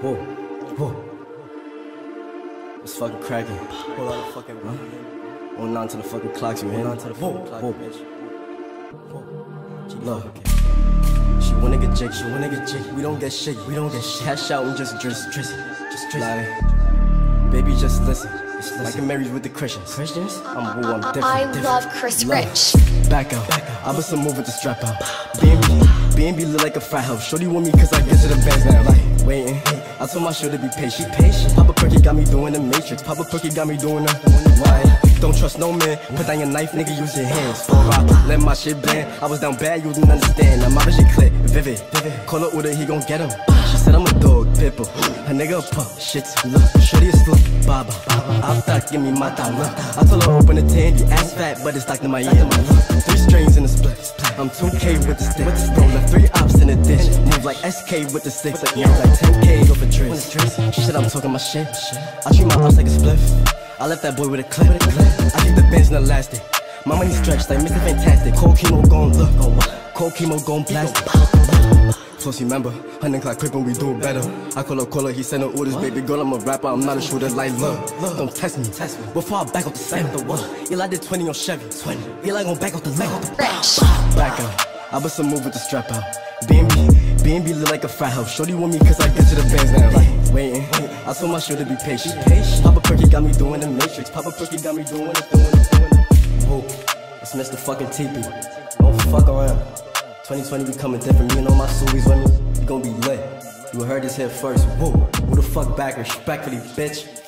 Whoa, whoa. It's fucking cracking. Hold on the fucking Huh? On on to the fucking clocks, you hear? on to the Whoa, fucking clock, whoa. bitch. Look. She wanna get jig, she wanna get jig. We don't get shit, we don't get shit. Cash out and just dress, dress, just dress. Like, baby, just listen. Like a married with the Christians. Christians? I'm woo, I'm different. I different. love Chris Love. Rich. Back out. I bust a move with the strap out. BNB, BNB look like a frat house. Shorty want me cause I get to the bands now. Like, waiting. I told my show to be patient. patient. Papa Perky got me doing the matrix. Papa Perky got me doing the why? Don't trust no man. Put down your knife, nigga, use your hands. Full rock, let my shit bend. I was down bad, you didn't understand. Now my shit click, vivid. Call her Uda, he gon' get him. She said I'm a dog, pitbull. A nigga a pup, shit. Look, shorty a slut, baba. After give me my time. Look, I told her open the tandy, ass fat, but it's my ear. Three strings in the split. I'm 2K with the stick. Roll the three ops in the dish. Move like SK with the sticks. Like, yeah, like 10K off a dress. She said I'm talking my shit. I treat my ops like a spliff. I left that boy with a clip. I keep the bench in elastic. My money stretched like Mr. Fantastic. Cold chemo gon' look. Oh, Cold chemo gon' blast. Plus remember, hundred clock when we do it better. I call her, call her, he send her orders, baby girl, I'm a rapper, I'm not a shooter like look. Don't test me, test me. Before I back up the center, what? Eli did 20 on Chevy, 20. Eli gon' back up the. Rich. Back out. I bust a move with the strap out. BNB, BNB look like a frat house. Shorty want me cause I get to the bands now. Like, waiting. I told my show to be patient. Perky got me doing the matrix. Papa Perky got me doing it, doing it, doing it. Whoa, it's Mr. fucking TP. Don't fuck around. 2020 be coming different. Me and all my suites with me. We gon' be lit. You heard this here first. Whoa, who the fuck back? Respectfully, bitch.